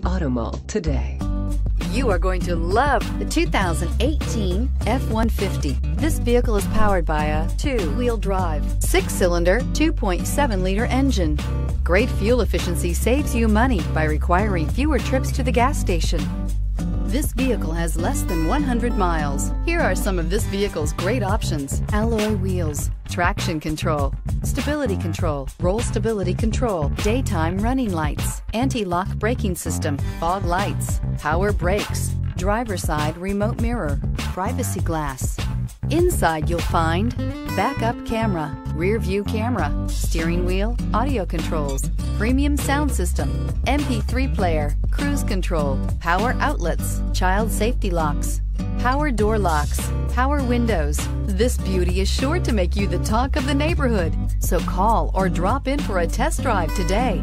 Auto Mall today. You are going to love the 2018 F-150. This vehicle is powered by a two-wheel drive, six-cylinder, 2.7-liter engine. Great fuel efficiency saves you money by requiring fewer trips to the gas station. This vehicle has less than 100 miles. Here are some of this vehicle's great options. Alloy wheels, traction control, stability control, roll stability control, daytime running lights, anti-lock braking system, fog lights, power brakes, driver side remote mirror, privacy glass. Inside you'll find backup camera, rear view camera, steering wheel, audio controls, premium sound system, MP3 player, cruise control, power outlets, child safety locks, power door locks, power windows. This beauty is sure to make you the talk of the neighborhood. So call or drop in for a test drive today.